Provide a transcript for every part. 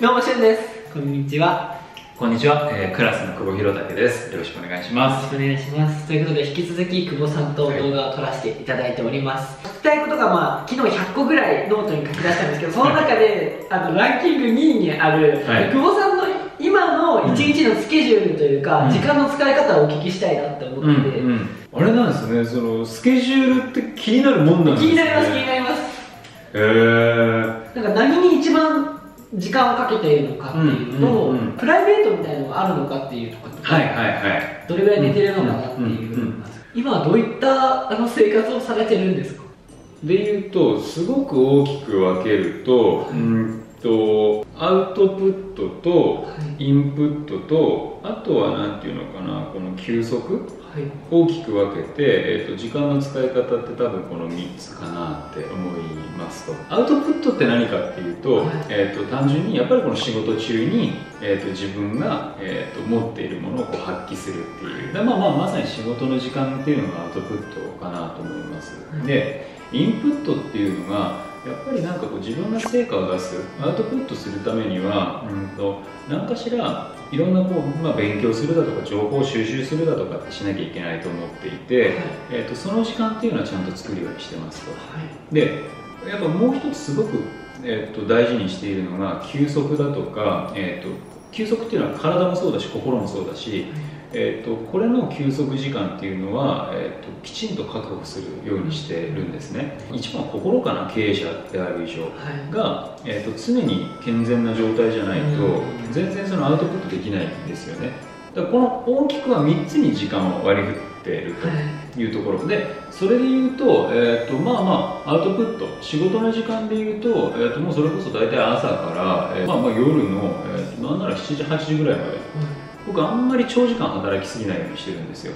どうもしゅんです。こんにちは。こんにちは、えー、クラスの久保弘武です。よろしくお願いします。よろしくお願いします。ということで引き続き久保さんと動画を撮らせていただいております、はい、聞きたいことがまあ昨日100個ぐらいノートに書き出したんですけどその中であのランキング2位にある、はい、久保さんの今の一日のスケジュールというか、うん、時間の使い方をお聞きしたいなって思ってて、うんうん、あれなんですね。そのスケジュールって気になるもんなんですね。気になります気になります。へえー、なんか何に一番時間をかけているのかっていうと、プライベートみたいなのがあるのかっていうところはいはいはい。どれぐらい寝てるのかなっていう、今はどういったあの生活をされてるんですか？でいうとすごく大きく分けると、はい、うんとアウトプットとインプットと、はい、あとは何ていうのかなこの休息？大きく分けて、えーと、時間の使い方って多分この3つかなって思いますと。アウトプットって何かっていうと,、えーと、単純にやっぱりこの仕事中に、えーと、自分が、えー、と持っているものをこう発揮するっていう。まあまあまさに仕事の時間っていうのがアウトプットかなと思います、でインプットっていうのがやっぱりなんかこう自分が成果を出すアウトプットするためには、うん。と、何かしらいろんなこう、まあ、勉強するだとか情報収集するだとかってしなきゃいけないと思っていて、はい、えーと、その時間っていうのはちゃんと作るようにしてますと。はい、でやっぱもう一つすごく、えーと、大事にしているのが休息だとか、えーと、休息っていうのは体もそうだし心もそうだし、はいえーと、これの休息時間っていうのは、えーと、きちんと確保するようにしてるんですね。一番心かな経営者である以上が、はい、えーと、常に健全な状態じゃないと全然そのアウトプットできないんですよね。だからこの大きくは3つに時間を割り振っているとい。うところ。でそれで言うと,、えー、とまあまあアウトプット仕事の時間で言うと,、えー、ともうそれこそ大体朝から、えーまあ、まあ夜の、えー、となんなら7時8時ぐらいまで、僕あんまり長時間働きすぎないようにしてるんですよ、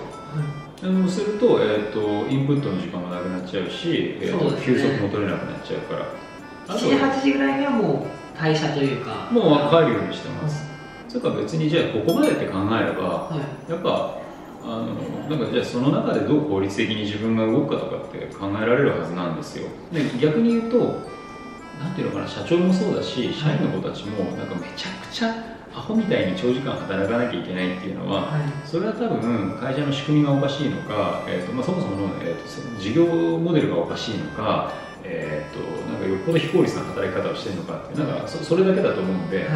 はい、すると,、えーと、インプットの時間もなくなっちゃうし、えーと、休息も取れなくなっちゃうから。7時8時ぐらいにはもう退社というか。もう帰るようにしてます、それから別にじゃあここまでって考えれば、はい、やっぱあのなんかじゃあその中でどう効率的に自分が動くかとかって考えられるはずなんですよ。で逆に言うとなんていうのかな社長もそうだし社員の子たちもなんかめちゃくちゃアホみたいに長時間働かなきゃいけないっていうのは、はい、それは多分会社の仕組みがおかしいのか、えーとまあ、そもそもの、えーと、事業モデルがおかしいのか、えーと、なんかよっぽど非効率な働き方をしてるのかってなんかそそれだけだと思うので、はい、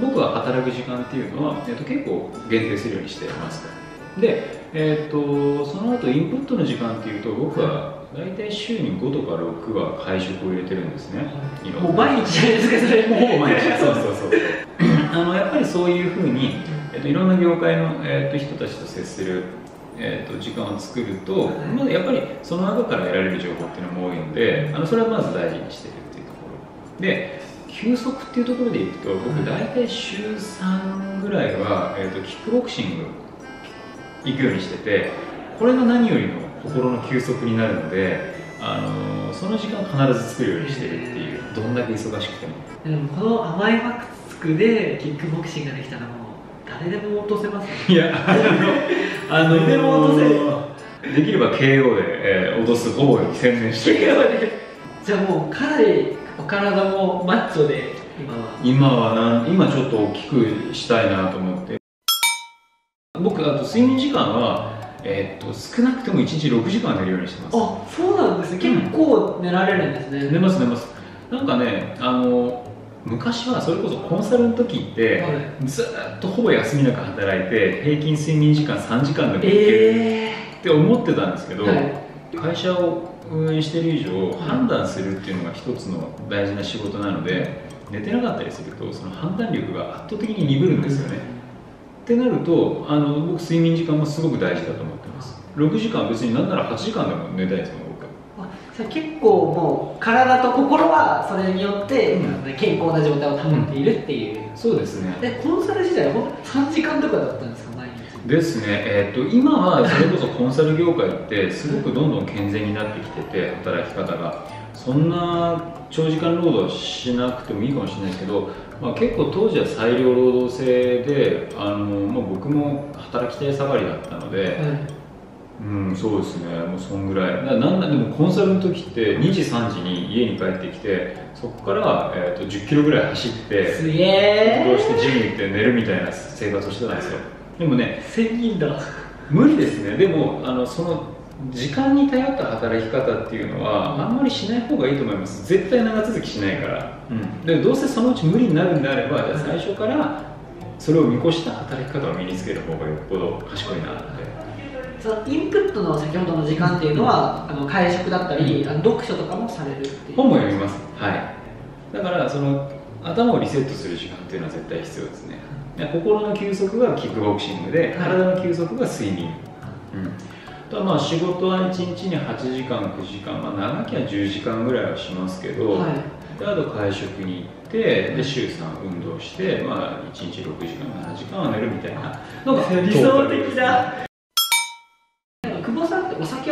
僕は働く時間っていうのは、えーと、結構限定するようにしてます。で、えー、とその後インプットの時間っていうと僕は大体週に5とか6は会食を入れてるんですね、はい、もう毎日じゃないですかそれ。もうほぼ毎日そうそうそう あのやっぱりそういうふうに、えっと、いろんな業界の、えっと、人たちと接する、えっと、時間を作ると、まあ、やっぱりその中から得られる情報っていうのも多いのであのそれはまず大事にしてるっていうところ。で休息っていうところでいくと僕大体週3ぐらいは、えっと、キックボクシング行くようにしててこれが何よりの心の休息になるのであのその時間必ず作るようにしてるっていうどんだけ忙しくても。でもこの甘いククでキックボクシングができたらもう誰でも落とせます、ね、いやあの でも落とせる。できれば KO で、えー、落とす方に専念して。じゃあもうかなりお体もマッチョで今は。今はなん今ちょっと大きくしたいなと思って。僕あと睡眠時間はえー、っと少なくても1日6時間寝るようにしてます。あそうなんですね。結構寝られるんですね、うん、寝ます寝ます。なんかねあの昔はそれこそコンサルの時って、ずっとほぼ休みなく働いて平均睡眠時間3時間でもいけるって思ってたんですけど、会社を運営している以上判断するっていうのが一つの大事な仕事なので寝てなかったりするとその判断力が圧倒的に鈍るんですよね。ってなるとあの僕睡眠時間もすごく大事だと思ってます。6時間別になんなら8時間でも寝たいですよ結構もう体と心はそれによって、健康な状態を保っているっていう、うん、そうですね。でコンサル時代ほん3時間とかだったんですか毎日。ですね、えーと、今はそれこそコンサル業界ってすごくどんどん健全になってきてて働き方が。そんな長時間労働しなくてもいいかもしれないですけど、まあ、結構当時は裁量労働制であの、まあ、僕も働きたい盛りだったので、うんそうですね。もうそんぐらい。ななんだでもコンサルの時って2時3時に家に帰ってきてそこから、えーと、10キロぐらい走ってすげえ。運動してジム行って寝るみたいな生活をしてたんですよ。でもね1000人だ。無理ですね。でもあのその時間に頼った働き方っていうのはあんまりしない方がいいと思います。絶対長続きしないから、うん、でどうせそのうち無理になるんであればじゃあ最初からそれを見越した働き方を身につける方がよっぽど賢いなってそのインプットの先ほどの時間っていうのは、あの会食だったり、あの読書とかもされるっていう。本も読みます。はい。だからその頭をリセットする時間っていうのは絶対必要ですね。心の休息がキックボクシングで、体の休息が睡眠、うん、とまあ仕事は1日に8時間9時間、まあ、長きゃ10時間ぐらいはしますけど、はい、であと会食に行ってで週3運動して、まあ、1日6時間7時間は寝るみたいな。のが理想的だ久保さんってお酒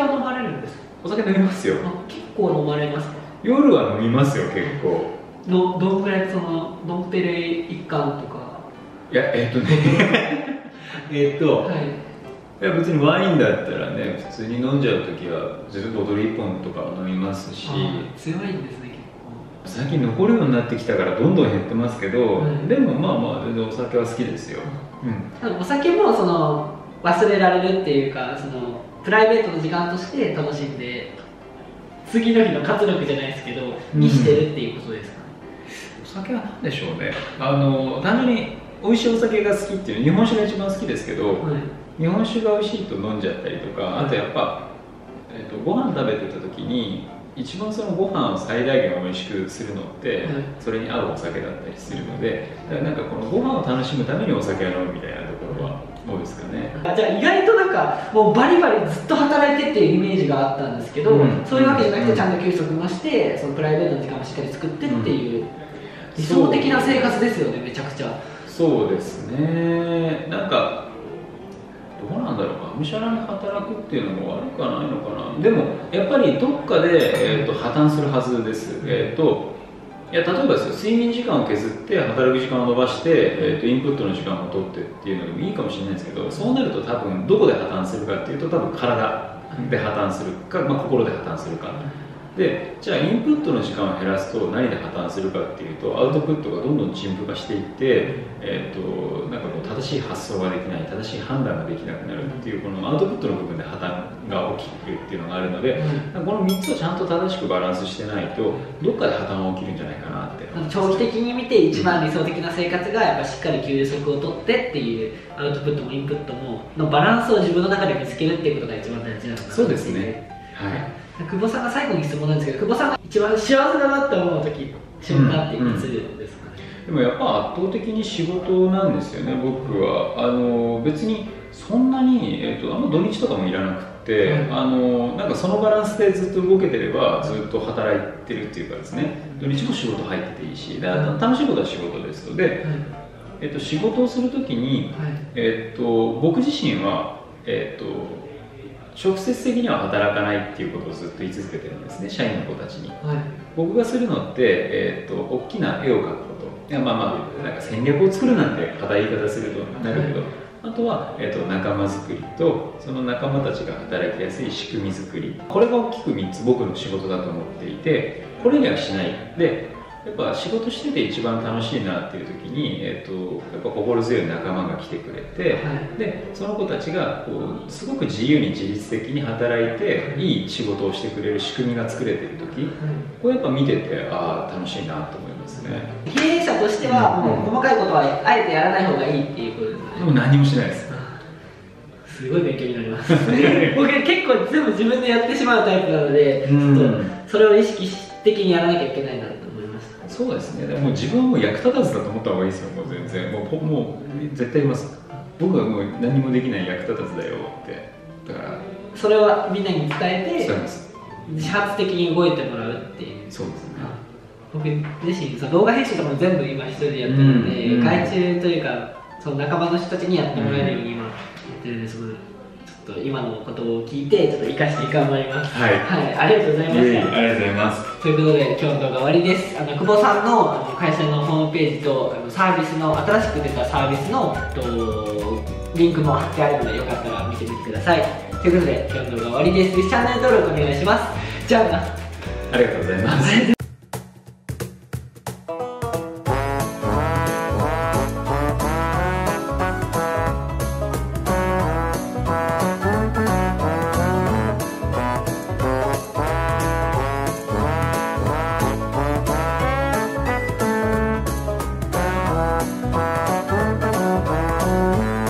は飲まれるんですか？お酒飲みますよ。結構飲まれますか夜は飲みますよ結構。のどんぐらいそのドンペレ一貫とか？いやえっ、ー、とね。えっと、はい。いや別にワインだったらね普通に飲んじゃう時はずっとボトル1本とか飲みますし。強いんですね結構。最近残るようになってきたからどんどん減ってますけど、うん、でもまあまあ全然お酒は好きですよ、うん、お酒もその忘れられるっていうかそのプライベートの時間として楽しんで次の日の活力じゃないですけど、にしてるっていうことですか？ね、お酒は何でしょうね。あの単純に美味しいお酒が好きっていう日本酒が一番好きですけど、はい。日本酒が美味しいと飲んじゃったりとかあとやっぱ、えーと、ご飯食べてた時に一番そのご飯を最大限美味しくするのって、それに合うお酒だったりするのでだからなんかこのご飯を楽しむためにお酒を飲むみたいなところは多いですかね。あじゃあ意外となんかもうバリバリずっと働いてっていうイメージがあったんですけど、うん、そういうわけじゃなくてちゃんと休息もしてそのプライベートの時間もしっかり作ってっていう、うん、理想的な生活ですよねめちゃくちゃ。そうですね。なんかむしゃらに働くっていうのも悪くはないのかな。でもやっぱりどっかで、えーと、破綻するはずです、えーと、いや例えばですよ睡眠時間を削って働く時間を延ばして、えーと、インプットの時間を取ってっていうのでもいいかもしれないですけどそうなると多分どこで破綻するかっていうと多分体で破綻するか、まあ、心で破綻するか。でじゃあインプットの時間を減らすと何で破綻するかっていうとアウトプットがどんどん陳腐化していって、えーと、なんかこう正しい発想ができない正しい判断ができなくなるっていうこのアウトプットの部分で破綻が起きるっていうのがあるので、この3つをちゃんと正しくバランスしてないとどっかで破綻が起きるんじゃないかなって長期的に見て一番理想的な生活がやっぱしっかり休息をとってっていうアウトプットもインプットものバランスを自分の中で見つけるっていうことが一番大事なのかなそうですね。はい久保さんが最後に質問なんですけど久保さんが一番幸せだなって思う時瞬間っていつですかね、うんうん、でもやっぱ圧倒的に仕事なんですよね僕は。あの別にそんなに、えーと、あんま土日とかもいらなくて、うん、あのなんかそのバランスでずっと動けてればずっと働いてるっていうかですね。土日も仕事入ってていいし楽しいことは仕事ですので、えーと、仕事をするときに、えーと、僕自身は、えー、と直接的には働かないっていうことをずっと言い続けてるんですね社員の子たちに、はい、僕がするのって、えーと、大きな絵を描くこと。いやまあまあなんか戦略を作るなんて硬い言い方するとなるけど、はい、あとは、えーと、仲間づくりとその仲間たちが働きやすい仕組み作り。これが大きく3つ僕の仕事だと思っていてこれにはしない。でやっぱ仕事してて一番楽しいなっていう時に、えーと、やっぱ心強い仲間が来てくれて、はい、でその子たちがこうすごく自由に自律的に働いてい。い仕事をしてくれる仕組みが作れてる時、はい、これやっぱ見ててああ楽しいなと思いますね。経営者としてはもう細かいことはあえてやらない方がいいっていうことですね。でも何もしないです。すごい勉強になります。僕結構全部自分でやってしまうタイプなので、ちょっとそれを意識的にやらなきゃいけないなとそうですね。でも自分はもう役立たずだと思った方がいいですよ。もう全然。もうもう絶対言います。僕はもう何もできない役立たずだよって。だからそれはみんなに伝えて自発的に動いてもらうっていう。そうですね。僕自身その動画編集とかも全部今一人でやってるので、うん。うん、外注というかその仲間の人たちにやってもらえるように今やってるんですと今のことを聞いてちょっと生かして頑張ります。はい、はい、ありがとうございました。ありがとうございます。ということで今日の動画終わりです。あの久保さんのあの会社のホームページとあのサービスの新しく出たサービスのとリンクも貼ってあるのでよかったら見てみてください。ということで今日の動画終わりです。チャンネル登録お願いします。じゃあ。なありがとうございます